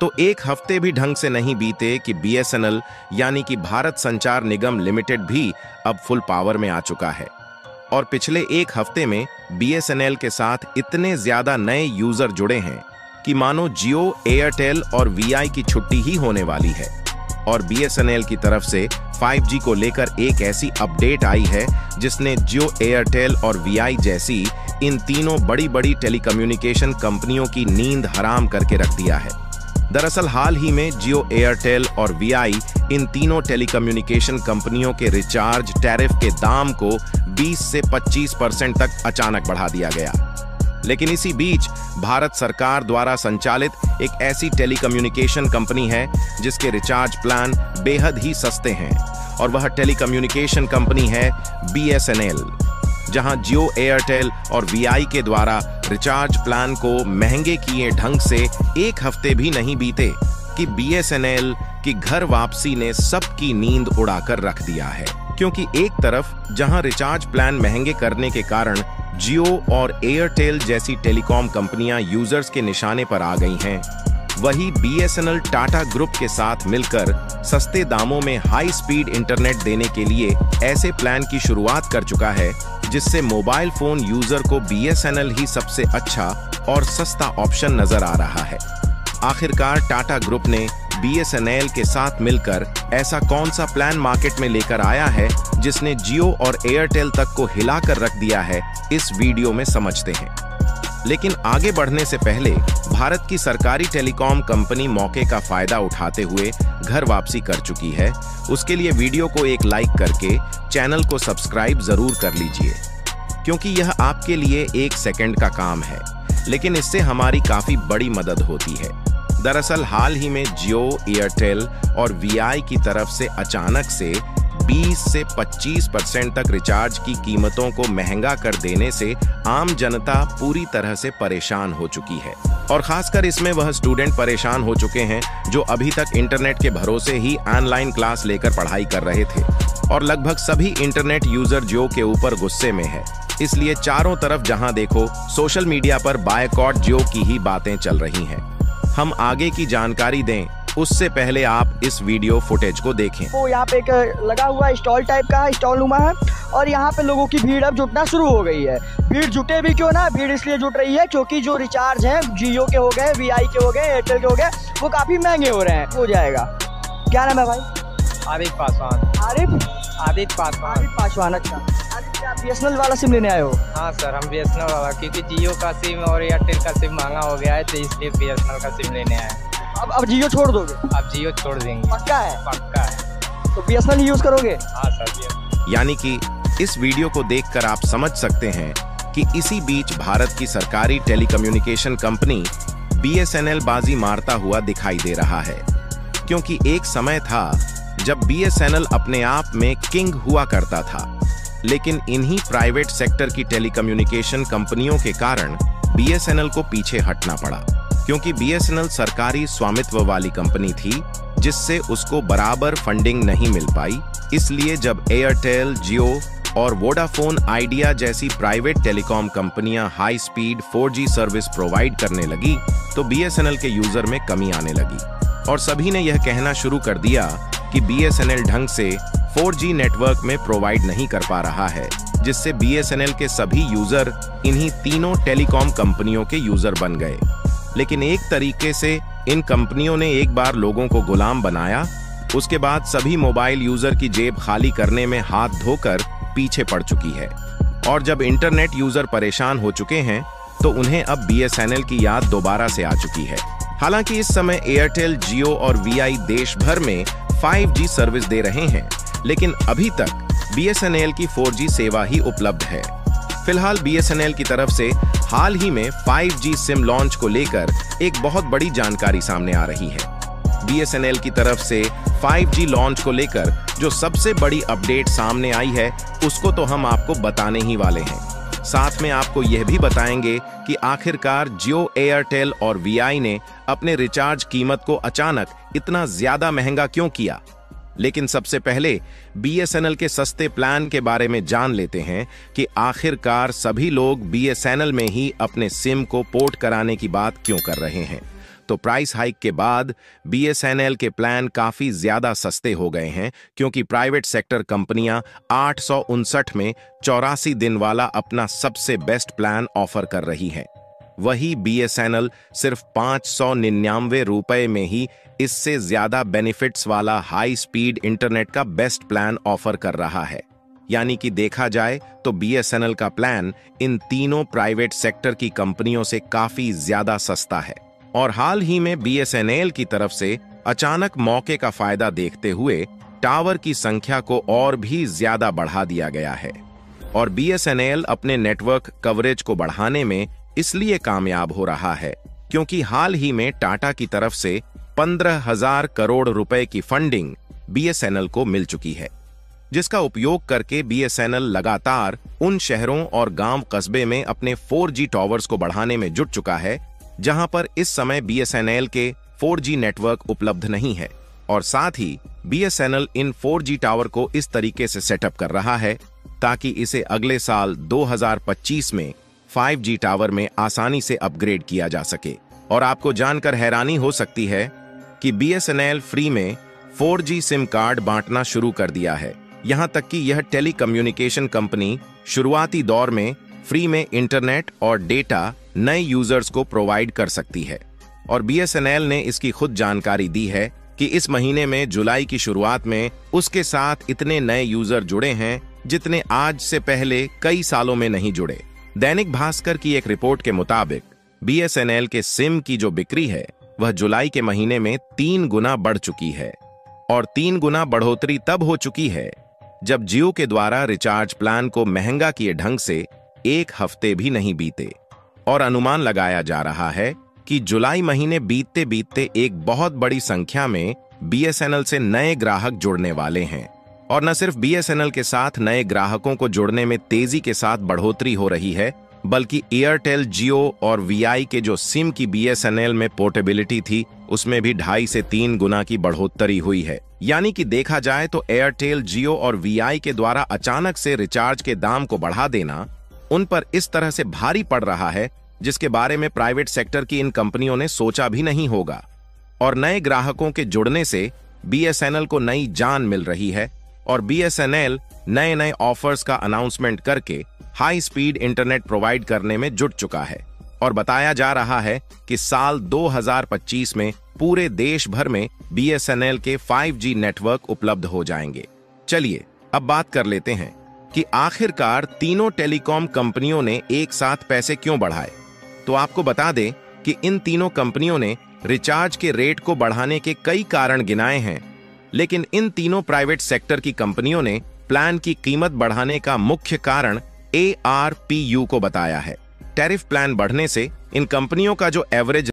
तो एक हफ़्ते भी ढंग से नहीं बीते कि बीएसएनएल यानी कि भारत संचार निगम लिमिटेड भी अब फुल पावर में आ चुका है। और पिछले एक हफ़्ते में बीएसएनएल के साथ इतने ज़्यादा नए यूज़र जुड़े हैं कि मानो जियो, एयरटेल और वीआई की छुट्टी ही होने वाली है। और बीएसएनएल की तरफ़ से 5G को लेकर एक ऐसी अपडेट आई है, जिसने जियो, एयरटेल और वीआई जैसी इन तीनों बड़ी बड़ी टेलीकम्युनिकेशन कंपनियों की नींद हराम करके रख दिया है। दरअसल हाल ही में जियो एयरटेल और वीआई इन तीनों टेलीकम्युनिकेशन कंपनियों के रिचार्ज टैरिफ के दाम को 20 से 25 परसेंट तक अचानक बढ़ा दिया गया। लेकिन इसी बीच भारत सरकार द्वारा संचालित एक ऐसी टेलीकम्युनिकेशन कंपनी है जिसके रिचार्ज प्लान बेहद ही सस्ते हैं और वह टेलीकम्युनिकेशन कंपनी है बीएसएनएल जहाँ जियो एयरटेल और वीआई के द्वारा रिचार्ज प्लान को महँगे किए ढंग से एक हफ़्ते भी नहीं बीते कि बीएसएनएल की घर वापसी ने सबकी नींद उड़ाकर रख दिया है। क्योंकि एक तरफ़, जहाँ रिचार्ज प्लान महँगे करने के कारण जियो और एयरटेल जैसी टेलीकॉम कंपनियाँ यूज़र्स के निशाने पर आ गई हैं, वही बीएसएनएल टाटा ग्रुप के साथ मिलकर सस्ते दामों में हाई स्पीड इंटरनेट देने के लिए ऐसे प्लान की शुरुआत कर चुका है जिससे मोबाइल फ़ोन यूज़र को बीएसएनएल ही सबसे अच्छा और सस्ता ऑप्शन नज़र आ रहा है। आखिरकार टाटा ग्रुप ने बीएसएनएल के साथ मिलकर ऐसा कौन सा प्लान मार्केट में लेकर आया है, जिसने जियो और एयरटेल तक को हिलाकर रख दिया है, इस वीडियो में समझते हैं। लेकिन आगे बढ़ने से पहले भारत की सरकारी टेलीकॉम कंपनी मौके का फ़ायदा उठाते हुए घर वापसी कर चुकी है। उसके लिए वीडियो को एक लाइक करके चैनल को सब्सक्राइब ज़रूर कर लीजिए, क्योंकि यह आपके लिए एक सेकंड का काम है। लेकिन इससे हमारी काफ़ी बड़ी मदद होती है। दरअसल हाल ही में जियो, एयरटेल और वीआई की तरफ़ से अचानक से 20 से 25 परसेंट तक रिचार्ज की कीमतों को महँगा कर देने से आम जनता पूरी तरह से परेशान हो चुकी है। और खासकर इसमें वह स्टूडेंट परेशान हो चुके हैं जो अभी तक इंटरनेट के भरोसे ही ऑनलाइन क्लास लेकर पढ़ाई कर रहे थे। और लगभग सभी इंटरनेट यूज़र जियो के ऊपर गुस्से में है। इसलिए चारों तरफ़ जहाँ देखो, सोशल मीडिया पर बायकॉट जियो की ही बातें चल रही हैं। हम आगे की जानकारी दें उससे पहले आप इस वीडियो फुटेज को देखें। वो यहाँ पे एक लगा हुआ स्टॉल टाइप का है स्टॉल नुमा है और यहाँ पे लोगों की भीड़ अब जुटना शुरू हो गई है। भीड़ जुटे भी क्यों ना? भीड़ इसलिए जुट रही है क्योंकि जो रिचार्ज है जियो के हो गए वी के हो गए एयरटेल के हो गए वो काफ़ी महँगे हो रहे हैं। हो जाएगा। क्या नाम है भाई? आरिफ पासवान। आरिफ? आदित्य पासवान। आरिफ पासवान अच्छा। बी वाला सिम लेने आए हो? हाँ सर हम बी वाला क्योंकि जियो का सिम और एयरटेल का सिम महँगा हो गया है तो इसलिए बीएसएनएल का सिम लेने आए हैं। अब अब जियो छोड़ दोगे? अब जियो छोड़ देंगे। पक्का है? पक्का है। तो बी एस ही यूज़ करोगे? हाँ सर यानी कि इस वीडियो को देखकर आप समझ सकते हैं कि इसी बीच भारत की सरकारी टेलीकम्युनिकेशन कंपनी बीएसएनएल बाजी मारता हुआ दिखाई दे रहा है। क्योंकि एक समय था जब बीएसएनएल अपने आप में किंग हुआ करता था। लेकिन इन्हीं प्राइवेट सेक्टर की टेलीकम्युनिकेशन कंपनियों के कारण बीएसएनएल को पीछे हटना पड़ा। क्योंकि बीएसएनएल सरकारी स्वामित्व वाली कंपनी थी, जिससे उसको बराबर फंडिंग नहीं मिल पाई। इसलिए जब एयरटेल जियो और वोडाफोन आइडिया जैसी प्राइवेट टेलीकॉम कंपनियाँ high speed 4G service provide करने लगी तो बीएसएनएल के यूज़र में कमी आने लगी। और सभी ने यह कहना शुरू कर दिया कि बीएसएनएल ढंग से 4G नेटवर्क में प्रोवाइड नहीं कर पा रहा है, जिससे बीएसएनएल के सभी यूज़र इन्हीं तीनों टेलीकॉम कंपनियों के यूज़र बन गए। लेकिन एक तरीके से इन कंपनियों ने एक बार लोगों को गुलाम बनाया। उसके बाद सभी मोबाइल यूज़र की जेब खाली करने में हाथ धोकर पीछे पड़ चुकी है। और जब इंटरनेट यूज़र परेशान हो चुके हैं तो उन्हें अब बीएसएनएल की याद दोबारा से आ चुकी है। हालाँकि इस समय एयरटेल जियो और वीआई देश भर में 5G सर्विस दे रहे हैं, लेकिन अभी तक बीएसएनएल की 4G सेवा ही उपलब्ध है। फ़िलहाल बीएसएनएल की तरफ़ से हाल ही में 5G सिम लॉन्च को लेकर एक बहुत बड़ी जानकारी सामने आ रही है। बीएसएनएल की तरफ़ से 5G लॉन्च को लेकर जो सबसे बड़ी अपडेट सामने आई है, उसको तो हम आपको बताने ही वाले हैं। साथ में आपको यह भी बताएँगे कि आखिरकार जियो एयरटेल और वीआई ने अपने रिचार्ज कीमत को अचानक इतना ज़्यादा महँगा क्यों किया? लेकिन सबसे पहले बीएसएनएल के सस्ते प्लान के बारे में जान लेते हैं कि आखिरकार सभी लोग बीएसएनएल में ही अपने सिम को पोर्ट कराने की बात क्यों कर रहे हैं। तो प्राइस हाइक के बाद बीएसएनएल के प्लान काफ़ी ज़्यादा सस्ते हो गए हैं, क्योंकि प्राइवेट सेक्टर कंपनियाँ आठ सौ उनसठ में चौरासी दिन वाला अपना सबसे बेस्ट प्लान ऑफ़र कर रही हैं। वही बीएसएनएल सिर्फ़ पाँच सौ निन्यानवे रुपए में ही इससे ज़्यादा बेनिफिट्स वाला हाई स्पीड इंटरनेट का बेस्ट प्लान ऑफ़र कर रहा है। यानी कि देखा जाए तो बीएसएनएल का प्लान इन तीनों प्राइवेट सेक्टर की कंपनियों से काफ़ी ज़्यादा सस्ता है। और हाल ही में बीएसएनएल की तरफ़ से अचानक मौके का फ़ायदा देखते हुए टावर की संख्या को और भी ज़्यादा बढ़ा दिया गया है। और बीएसएनएल अपने नेटवर्क कवरेज को बढ़ाने में इसलिए कामयाब हो रहा है, क्योंकि हाल ही में टाटा की तरफ़ से पंद्रह हज़ार करोड़ रुपए की फंडिंग बीएसएनएल को मिल चुकी है, जिसका उपयोग करके बीएसएनएल लगातार उन शहरों और गाँव कस्बे में अपने 4G टावर्स को बढ़ाने में जुट चुका है, जहाँ पर इस समय बीएसएनएल के 4G नेटवर्क उपलब्ध नहीं है, और साथ ही बीएसएनएल इन 4G टावर को इस तरीके से सेटअप कर रहा है, ताकि इसे अगले साल 2025 में 5G टावर में आसानी से अपग्रेड किया जा सके। और आपको जानकर हैरानी हो सकती है कि बीएसएनएल फ्री में 4G सिम कार्ड बांटना शुरू कर दिया है। यहाँ तक कि यह टेलीकम्युनिकेशन कंपनी शुरुआती दौर में फ्री में इंटरनेट और डेटा नए यूज़र्स को प्रोवाइड कर सकती है। और बीएसएनएल ने इसकी खुद जानकारी दी है कि इस महीने में जुलाई की शुरुआत में उसके साथ इतने नए यूज़र जुड़े हैं जितने आज से पहले कई सालों में नहीं जुड़े। दैनिक भास्कर की एक रिपोर्ट के मुताबिक, बीएसएनएल के सिम की जो बिक्री है, वह जुलाई के महीने में तीन गुना बढ़ चुकी है। और तीन गुना बढ़ोतरी तब हो चुकी है, जब जियो के द्वारा रिचार्ज प्लान को महँगा किए ढंग से एक हफ़्ते भी नहीं बीते। और अनुमान लगाया जा रहा है कि जुलाई महीने बीतते बीतते एक बहुत बड़ी संख्या में बीएसएनएल से नए ग्राहक जुड़ने वाले हैं। और न सिर्फ़ बीएसएनएल के साथ नए ग्राहकों को जुड़ने में तेज़ी के साथ बढ़ोतरी हो रही है, बल्कि एयरटेल जियो और वीआई के जो सिम की बीएसएनएल में पोर्टेबिलिटी थी, उसमें भी ढाई से तीन गुना की बढ़ोतरी हुई है। यानी कि देखा जाए तो एयरटेल जियो और वीआई के द्वारा अचानक से रिचार्ज के दाम को बढ़ा देना, उन पर इस तरह से भारी पड़ रहा है, जिसके बारे में प्राइवेट सेक्टर की इन कंपनियों ने सोचा भी नहीं होगा। और नए ग्राहकों के जुड़ने से बीएसएनएल को नई जान मिल रही है और बीएसएनएल नए नए ऑफर्स का अनाउंसमेंट करके हाई स्पीड इंटरनेट प्रोवाइड करने में जुट चुका है। और बताया जा रहा है कि साल 2025 में पूरे देश भर में बीएसएनएल के 5G नेटवर्क उपलब्ध हो जाएँगे। चलिए, अब बात कर लेते हैं कि आखिरकार तीनों टेलीकॉम कंपनियों ने एक साथ पैसे क्यों बढ़ाए? तो आपको बता दें कि इन तीनों कंपनियों ने रिचार्ज के रेट को बढ़ाने के कई कारण गिनाए हैं। लेकिन इन तीनों प्राइवेट सेक्टर की कंपनियों ने प्लान की कीमत बढ़ाने का मुख्य कारण एआरपीयू को बताया है। टैरिफ प्लान बढ़ने से इन कंपनियों का जो एवरेज